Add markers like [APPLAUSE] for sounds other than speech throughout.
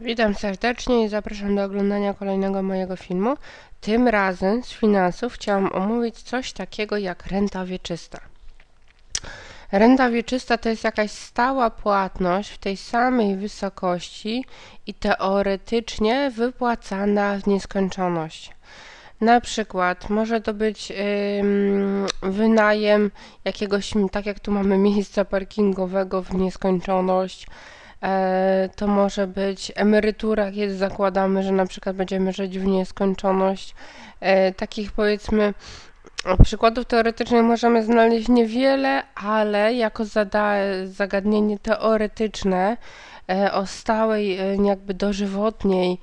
Witam serdecznie i zapraszam do oglądania kolejnego mojego filmu. Tym razem z finansów chciałam omówić coś takiego jak renta wieczysta. Renta wieczysta to jest jakaś stała płatność w tej samej wysokości i teoretycznie wypłacana w nieskończoność. Na przykład może to być yy, wynajem jakiegoś, tak jak tu mamy miejsca parkingowego w nieskończoność, to może być emerytura, kiedy zakładamy, że na przykład będziemy żyć w nieskończoność. E, takich powiedzmy przykładów teoretycznych możemy znaleźć niewiele, ale jako zagadnienie teoretyczne e, o stałej, jakby dożywotniej,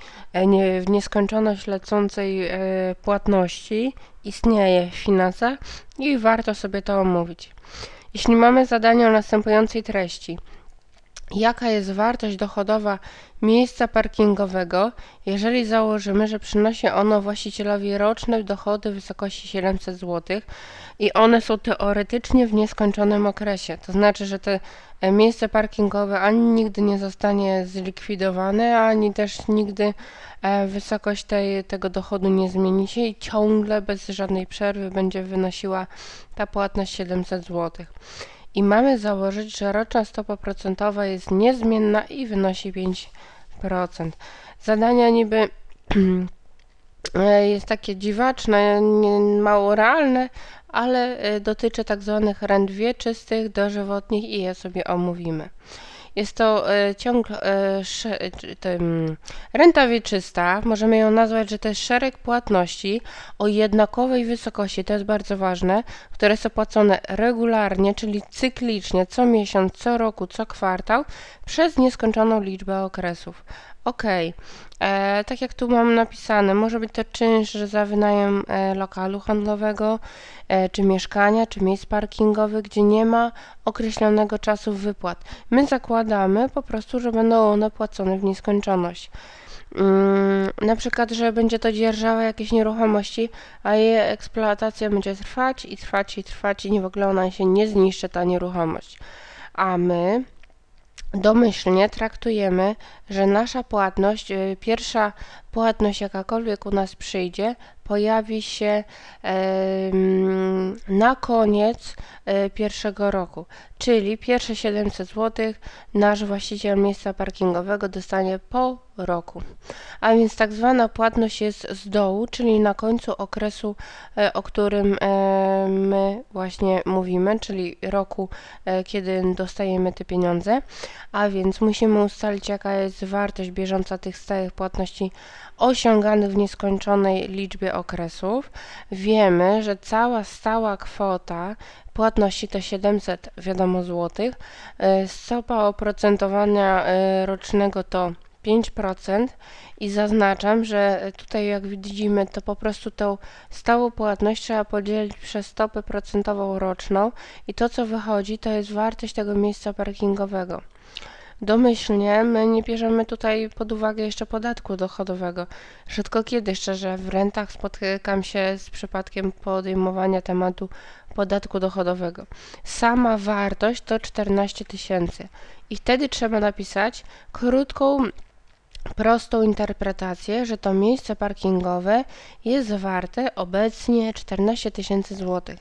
nie, w nieskończoność lecącej płatności istnieje w finansach i warto sobie to omówić. Jeśli mamy zadanie o następującej treści – jaka jest wartość dochodowa miejsca parkingowego, jeżeli założymy, że przynosi ono właścicielowi roczne dochody w wysokości 700 zł i one są teoretycznie w nieskończonym okresie. To znaczy, że te e, miejsce parkingowe ani nigdy nie zostanie zlikwidowane, ani też nigdy e, wysokość tej, tego dochodu nie zmieni się i ciągle bez żadnej przerwy będzie wynosiła ta płatność 700 zł i mamy założyć, że roczna stopa procentowa jest niezmienna i wynosi 5%. Zadania niby [CLEARS THROAT] jest takie dziwaczne, mało realne, ale e, dotyczy tak zwanych rent wieczystych, dożywotnich i je sobie omówimy. Jest to e, ciąg e, renta wieczysta, możemy ją nazwać, że to jest szereg płatności o jednakowej wysokości, to jest bardzo ważne, które są płacone regularnie, czyli cyklicznie, co miesiąc, co roku, co kwartał, przez nieskończoną liczbę okresów. Ok, e, tak jak tu mam napisane, może być to czynsz za wynajem e, lokalu handlowego, e, czy mieszkania, czy miejsc parkingowych, gdzie nie ma określonego czasu wypłat. My zakładamy po prostu, że będą one płacone w nieskończoność. Mm, na przykład, że będzie to dzierżawa jakieś nieruchomości, a jej eksploatacja będzie trwać i trwać i trwać i w ogóle ona się nie zniszczy, ta nieruchomość. A my domyślnie traktujemy, że nasza płatność, y, pierwsza płatność jakakolwiek u nas przyjdzie, pojawi się na koniec e, pierwszego roku, czyli pierwsze 700 zł nasz właściciel miejsca parkingowego dostanie po roku. A więc tak zwana płatność jest z dołu, czyli na końcu okresu, e, o którym e, my właśnie mówimy, czyli roku, kiedy dostajemy te pieniądze. A więc musimy ustalić, jaka jest wartość bieżąca tych stałych płatności osiąganych w nieskończonej liczbie okresów. Wiemy, że cała stała kwota płatności to 700 wiadomo złotych. E, stopa oprocentowania e, rocznego to 5% i zaznaczam, że tutaj jak widzimy to po prostu tą stałą płatność trzeba podzielić przez stopę procentową roczną i to co wychodzi to jest wartość tego miejsca parkingowego. Domyślnie my nie bierzemy tutaj pod uwagę jeszcze podatku dochodowego. Rzadko kiedy, szczerze, w rentach spotykam się z przypadkiem podejmowania tematu podatku dochodowego. Sama wartość to 14 tysięcy. I wtedy trzeba napisać krótką prostą interpretację, że to miejsce parkingowe jest warte obecnie 14 tysięcy złotych.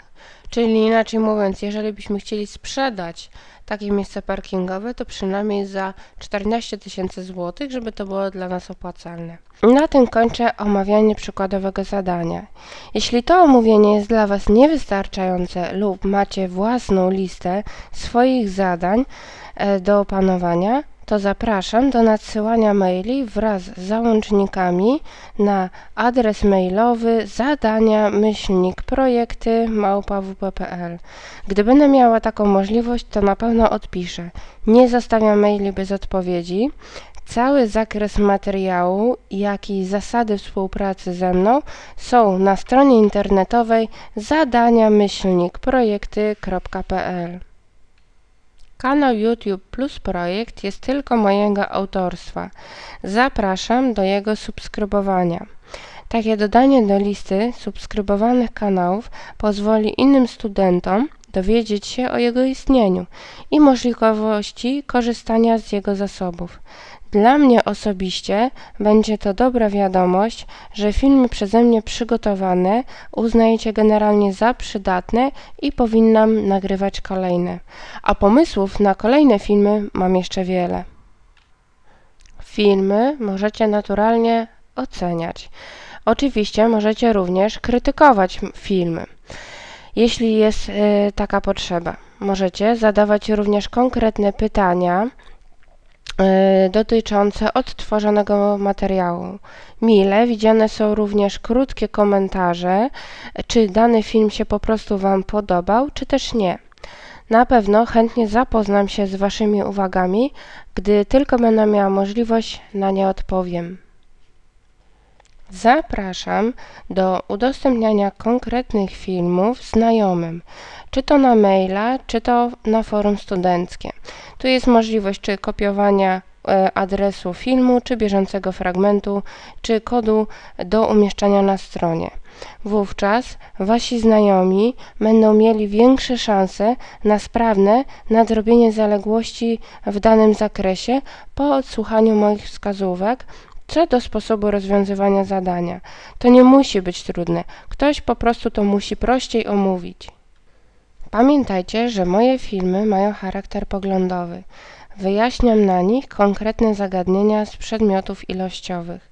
Czyli inaczej mówiąc, jeżeli byśmy chcieli sprzedać takie miejsce parkingowe, to przynajmniej za 14 tysięcy złotych, żeby to było dla nas opłacalne. Na tym kończę omawianie przykładowego zadania. Jeśli to omówienie jest dla Was niewystarczające lub macie własną listę swoich zadań e, do opanowania, to zapraszam do nadsyłania maili wraz z załącznikami na adres mailowy zadania myślnik projekty małpawp.pl. Gdy będę miała taką możliwość, to na pewno odpiszę. Nie zostawiam maili bez odpowiedzi. Cały zakres materiału, jak i zasady współpracy ze mną są na stronie internetowej zadania myślnik projekty.pl. Kanał YouTube Plus Projekt jest tylko mojego autorstwa. Zapraszam do jego subskrybowania. Takie dodanie do listy subskrybowanych kanałów pozwoli innym studentom dowiedzieć się o jego istnieniu i możliwości korzystania z jego zasobów. Dla mnie osobiście będzie to dobra wiadomość, że filmy przeze mnie przygotowane uznajecie generalnie za przydatne i powinnam nagrywać kolejne. A pomysłów na kolejne filmy mam jeszcze wiele. Filmy możecie naturalnie oceniać. Oczywiście możecie również krytykować filmy, jeśli jest y, taka potrzeba. Możecie zadawać również konkretne pytania dotyczące odtworzonego materiału. Mile widziane są również krótkie komentarze, czy dany film się po prostu Wam podobał, czy też nie. Na pewno chętnie zapoznam się z Waszymi uwagami, gdy tylko będę miała możliwość, na nie odpowiem. Zapraszam do udostępniania konkretnych filmów znajomym, czy to na maila, czy to na forum studenckie. Tu jest możliwość czy kopiowania e, adresu filmu, czy bieżącego fragmentu, czy kodu do umieszczania na stronie. Wówczas wasi znajomi będą mieli większe szanse na sprawne nadrobienie zaległości w danym zakresie po odsłuchaniu moich wskazówek co do sposobu rozwiązywania zadania. To nie musi być trudne, ktoś po prostu to musi prościej omówić. Pamiętajcie, że moje filmy mają charakter poglądowy. Wyjaśniam na nich konkretne zagadnienia z przedmiotów ilościowych.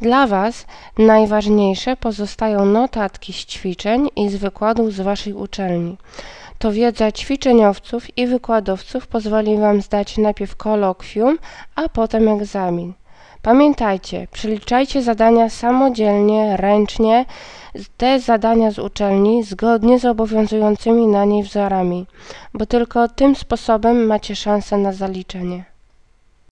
Dla Was najważniejsze pozostają notatki z ćwiczeń i z wykładów z Waszej uczelni. To wiedza ćwiczeniowców i wykładowców pozwoli Wam zdać najpierw kolokwium, a potem egzamin. Pamiętajcie, przeliczajcie zadania samodzielnie, ręcznie, te zadania z uczelni zgodnie z obowiązującymi na niej wzorami, bo tylko tym sposobem macie szansę na zaliczenie.